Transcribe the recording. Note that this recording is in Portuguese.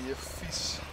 aí é difícil.